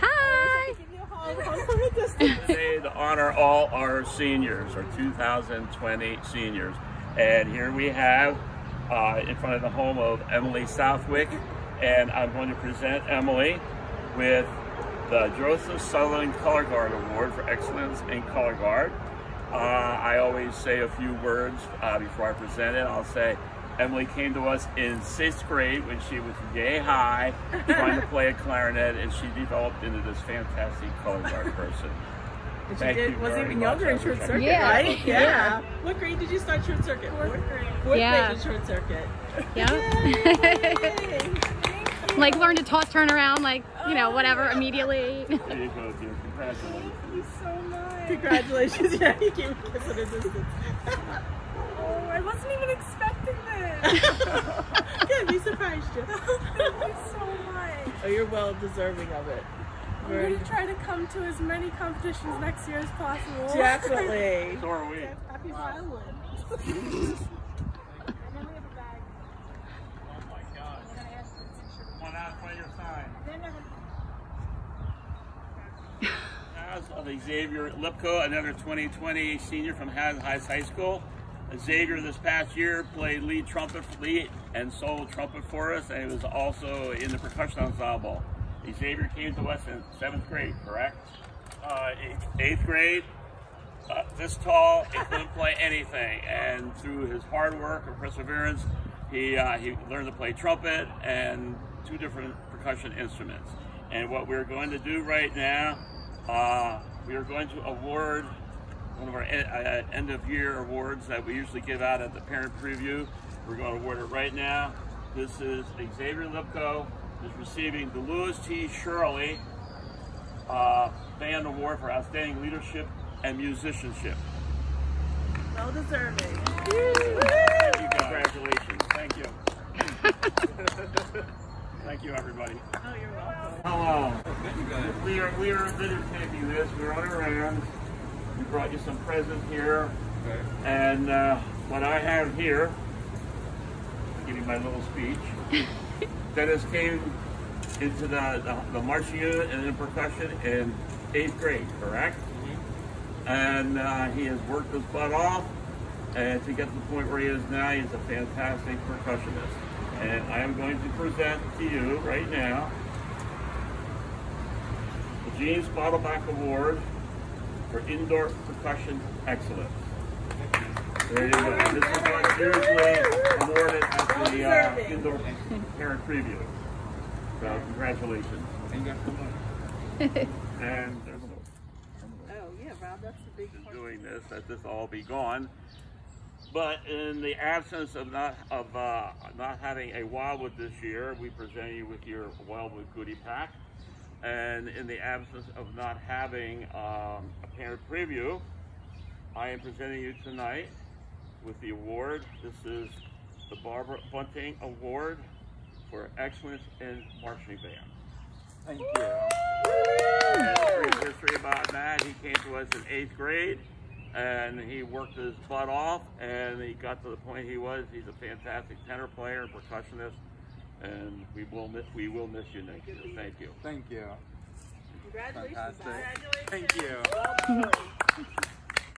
Hi. Today to honor all our seniors, our 2020 seniors. And here we have uh, in front of the home of Emily Southwick. And I'm going to present Emily with the Joseph Sutherland Color Guard Award for Excellence in Color Guard. Uh, I always say a few words uh, before I present it. I'll say, Emily came to us in sixth grade when she was yay high, trying to play a clarinet, and she developed into this fantastic color guard person. And she did, was very even younger in short circuit, Yeah. right? Okay. Yeah. What grade did you start short circuit? Fourth grade. Fourth Yeah. grade in short circuit. Yeah. Like learn to toss, turn around, like you know, whatever oh. immediately. There you go, dear. Congratulations. Congratulations. Yeah, you gave a kiss at a distance. Oh, I wasn't even expecting this. Good, we surprised you. Thank you so much. Oh, you're well deserving of it. I'm Very going to try to come to as many competitions next year as possible. definitely. So are we. Happy violin. And then we have a bag. Oh my God. Come on out, play your sign. As of Xavier Lipko, another 2020 senior from Haddon Heights High School. Xavier this past year played lead trumpet, lead and solo trumpet for us, and he was also in the percussion ensemble. Xavier came to us in seventh grade, correct? Uh, eighth, eighth grade, uh, this tall, he couldn't play anything. And through his hard work and perseverance, he, uh, he learned to play trumpet and two different percussion instruments. And what we're going to do right now, uh, we are going to award one of our e- uh, end of year awards that we usually give out at the parent preview. We're going to award it right now. This is Xavier Lipko is receiving the Lewis T. Shirley uh, Band Award for Outstanding Leadership and Musicianship. Well deserving. Thank you. Congratulations. Thank you. Thank you, everybody. Oh, you're welcome. Hello. We are we are videotaping this. We're on our errands. We brought you some presents here, and uh, what I have here. You my little speech. Dennis came into the, the, the marching unit and in percussion in eighth grade, correct? And uh, he has worked his butt off, and to get to the point where he is now, he's a fantastic percussionist. And I am going to present to you right now the Gene Spottleback Award for Indoor Percussion Excellence. There you go. This is what usually awarded at the uh, Indoor Parent Preview. So congratulations. And there's a note. Oh, yeah, Rob, that's the big is part. doing this, that this all be gone. But in the absence of not of uh, not having a Wildwood this year, we present you with your Wildwood goodie pack. And in the absence of not having um, a parent preview, I am presenting you tonight with the award. This is the Barbara Bunting Award for Excellence in Marching Band. Thank you. Brief history about that. He came to us in eighth grade and he worked his butt off and he got to the point he was. He's a fantastic tenor player and percussionist and we will miss, we will miss you next year. Thank you. Thank you. Congratulations. Fantastic. Thank you. Well deserved.